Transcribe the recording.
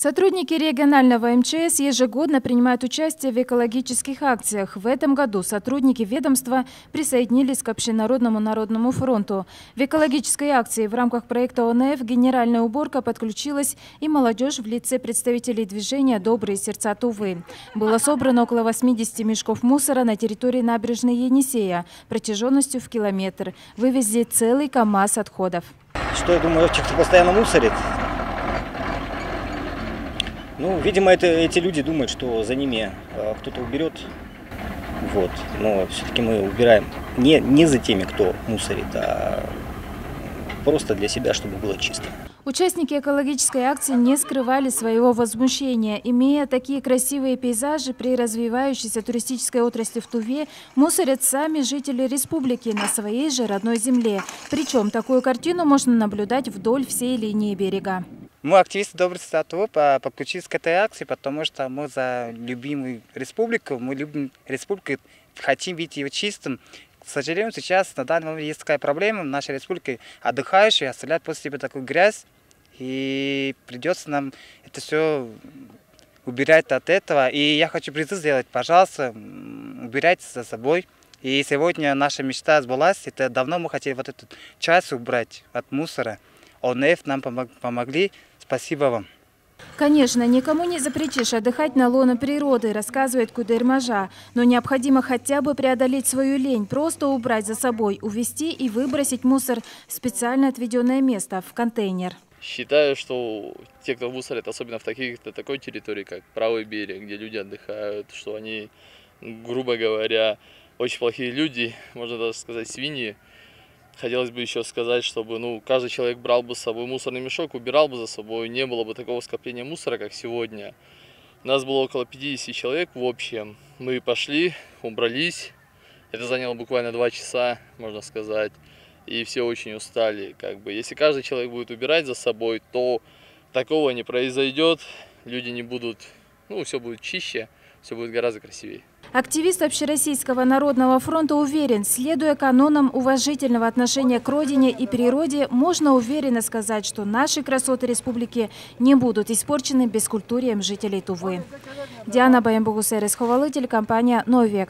Сотрудники регионального МЧС ежегодно принимают участие в экологических акциях. В этом году сотрудники ведомства присоединились к Общенародному народному фронту. В экологической акции в рамках проекта ОНФ «Генеральная уборка» подключилась и молодежь в лице представителей движения «Добрые сердца Тувы». Было собрано около 80 мешков мусора на территории набережной Енисея протяженностью в километр. Вывезли целый КАМАЗ отходов. Что я думаю, кто постоянно мусорит, ну, видимо, это, эти люди думают, что за ними э, кто-то уберет. Вот. Но все-таки мы убираем не, не за теми, кто мусорит, а просто для себя, чтобы было чисто. Участники экологической акции не скрывали своего возмущения. Имея такие красивые пейзажи при развивающейся туристической отрасли в Туве, мусорят сами жители республики на своей же родной земле. Причем такую картину можно наблюдать вдоль всей линии берега. Мы активисты Добрый стату подключились к этой акции, потому что мы за любимую республику, мы любим республику, хотим видеть ее чистым. К сожалению, сейчас на данный момент есть такая проблема. В нашей республике отдыхающие оставляют после себя такую грязь, и придется нам это все убирать от этого. И я хочу призыв сделать, пожалуйста, убирайте за собой. И сегодня наша мечта сбылась. Это давно мы хотели вот эту часть убрать от мусора. ОНФ нам помогли. Спасибо вам. Конечно, никому не запретишь отдыхать на лоно природы, рассказывает Кудермажа. Но необходимо хотя бы преодолеть свою лень, просто убрать за собой, увезти и выбросить мусор в специально отведенное место, в контейнер. Считаю, что те, кто мусорит, особенно в таких, такой территории, как правый берег, где люди отдыхают, что они, грубо говоря, очень плохие люди, можно даже сказать, свиньи, Хотелось бы еще сказать, чтобы ну, каждый человек брал бы с собой мусорный мешок, убирал бы за собой, не было бы такого скопления мусора, как сегодня. Нас было около 50 человек в общем. Мы пошли, убрались. Это заняло буквально два часа, можно сказать. И все очень устали. Как бы. Если каждый человек будет убирать за собой, то такого не произойдет. Люди не будут, ну, все будет чище, все будет гораздо красивее. Активист Общероссийского народного фронта уверен, следуя канонам уважительного отношения к родине и природе, можно уверенно сказать, что наши красоты республики не будут испорчены бескультурием жителей Тувы. Диана Баямбугусерес, Ховалы, телекомпания «Новый век».